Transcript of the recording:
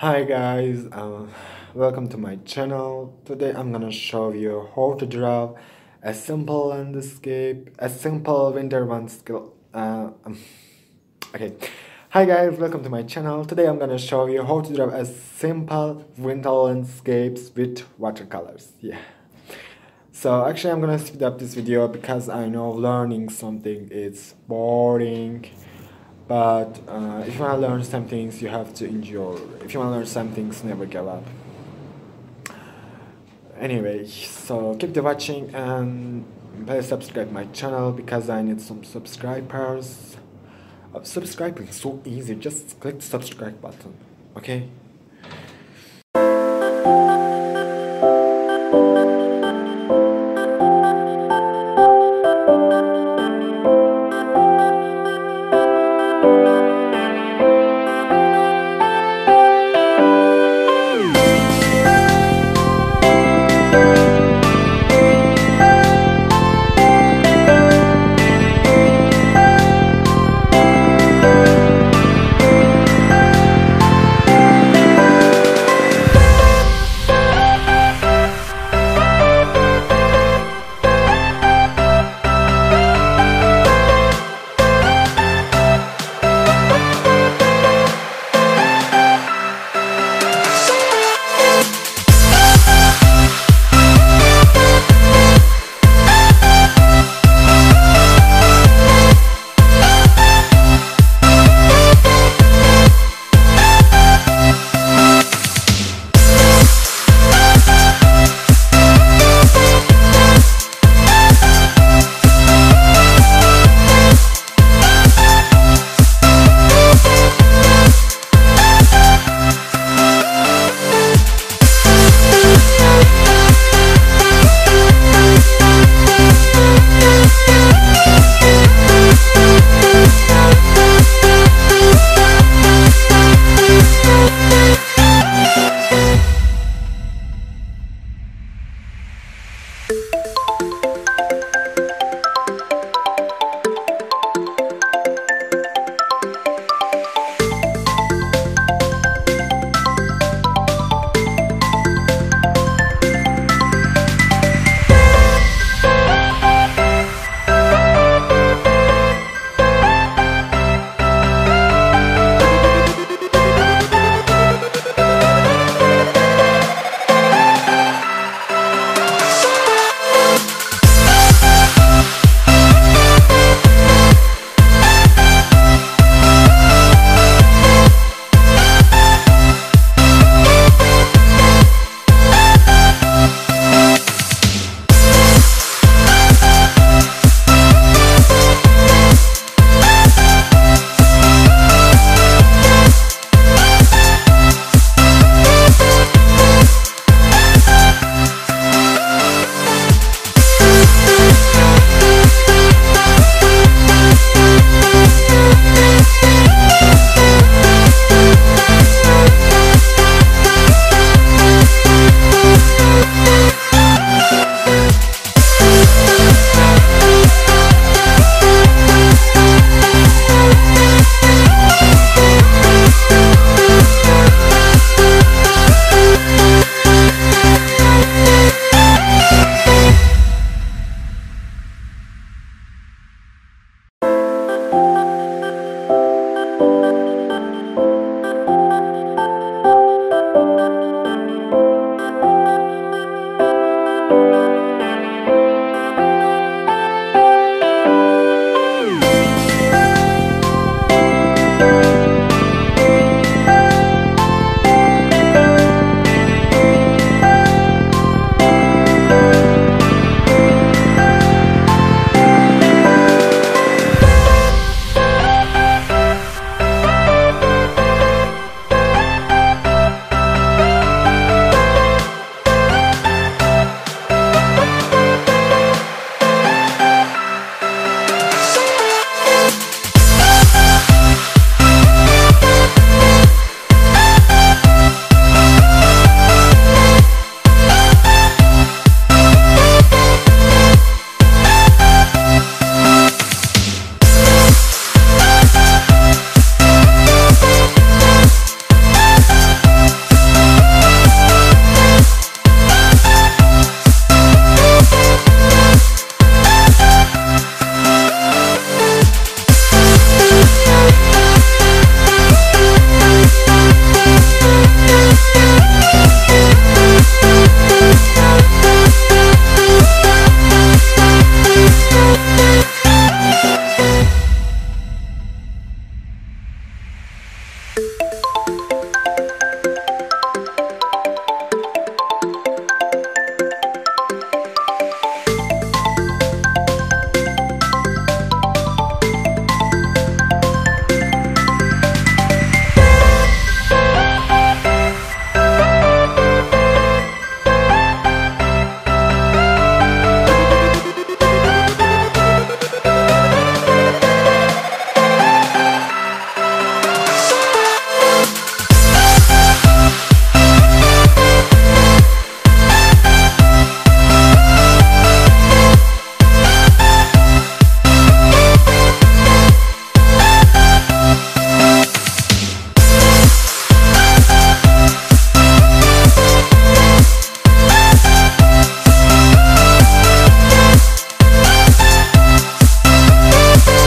Hi guys, uh, welcome to my channel. Today I'm gonna show you how to draw a simple landscape, a simple winter landscape. Uh, um, okay, hi guys, welcome to my channel. Today I'm gonna show you how to draw a simple winter landscapes with watercolors. Yeah. So actually I'm gonna speed up this video because I know learning something is boring but uh, if you want to learn some things you have to endure. If you want to learn some things never give up. Anyway so keep the watching and please subscribe my channel because i need some subscribers. Uh, subscribing so easy. Just click the subscribe button okay